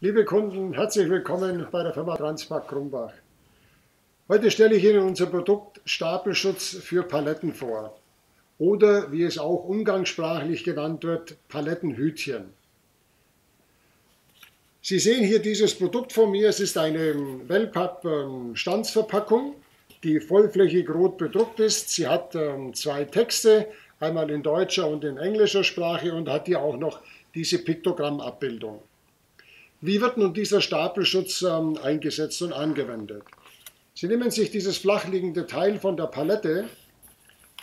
Liebe Kunden, herzlich willkommen bei der Firma Transpac Krumbach. Heute stelle ich Ihnen unser Produkt Stapelschutz für Paletten vor oder wie es auch umgangssprachlich genannt wird, Palettenhütchen. Sie sehen hier dieses Produkt von mir. Es ist eine Wellpapp-Stanzverpackung, die vollflächig rot bedruckt ist. Sie hat ähm, zwei Texte, einmal in deutscher und in englischer Sprache und hat hier auch noch diese Piktogrammabbildung. Wie wird nun dieser Stapelschutz ähm, eingesetzt und angewendet? Sie nehmen sich dieses flachliegende Teil von der Palette,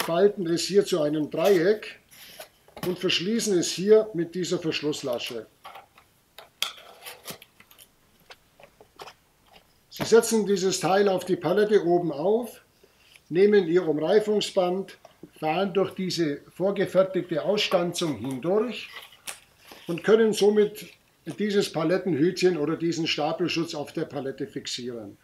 falten es hier zu einem Dreieck und verschließen es hier mit dieser Verschlusslasche. Sie setzen dieses Teil auf die Palette oben auf, nehmen Ihr Umreifungsband, fahren durch diese vorgefertigte Ausstanzung hindurch und können somit dieses Palettenhütchen oder diesen Stapelschutz auf der Palette fixieren.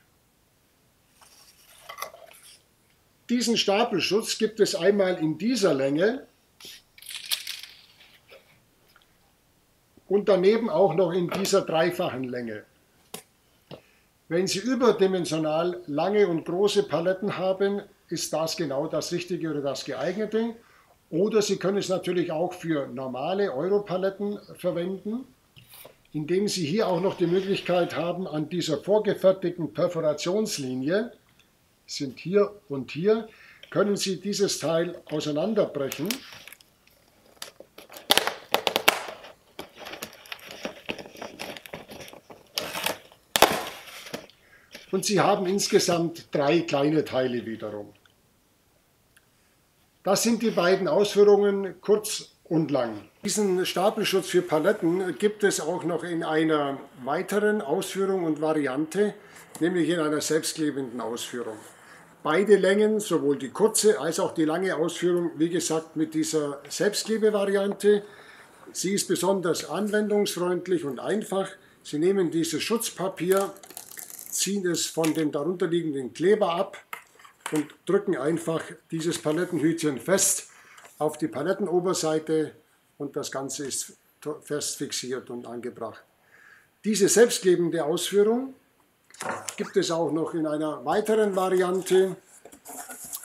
Diesen Stapelschutz gibt es einmal in dieser Länge und daneben auch noch in dieser dreifachen Länge. Wenn Sie überdimensional lange und große Paletten haben, ist das genau das Richtige oder das Geeignete. Oder Sie können es natürlich auch für normale Europaletten verwenden indem Sie hier auch noch die Möglichkeit haben, an dieser vorgefertigten Perforationslinie, sind hier und hier, können Sie dieses Teil auseinanderbrechen. Und Sie haben insgesamt drei kleine Teile wiederum. Das sind die beiden Ausführungen kurz und lang. Diesen Stapelschutz für Paletten gibt es auch noch in einer weiteren Ausführung und Variante, nämlich in einer selbstklebenden Ausführung. Beide Längen, sowohl die kurze als auch die lange Ausführung, wie gesagt, mit dieser Selbstklebevariante. Sie ist besonders anwendungsfreundlich und einfach. Sie nehmen dieses Schutzpapier, ziehen es von dem darunterliegenden Kleber ab und drücken einfach dieses Palettenhütchen fest auf die Palettenoberseite und das Ganze ist fest fixiert und angebracht. Diese selbstgebende Ausführung gibt es auch noch in einer weiteren Variante,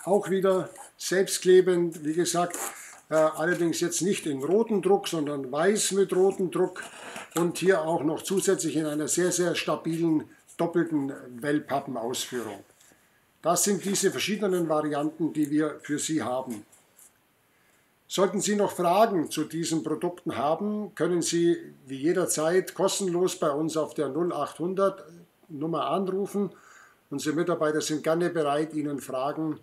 auch wieder selbstklebend, wie gesagt, äh, allerdings jetzt nicht in roten Druck, sondern weiß mit rotem Druck und hier auch noch zusätzlich in einer sehr, sehr stabilen doppelten Wellpappenausführung. Das sind diese verschiedenen Varianten, die wir für Sie haben. Sollten Sie noch Fragen zu diesen Produkten haben, können Sie wie jederzeit kostenlos bei uns auf der 0800 Nummer anrufen. Unsere Mitarbeiter sind gerne bereit, Ihnen Fragen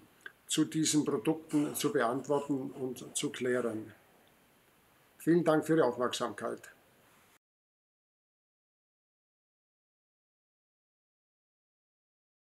zu diesen Produkten zu beantworten und zu klären. Vielen Dank für Ihre Aufmerksamkeit.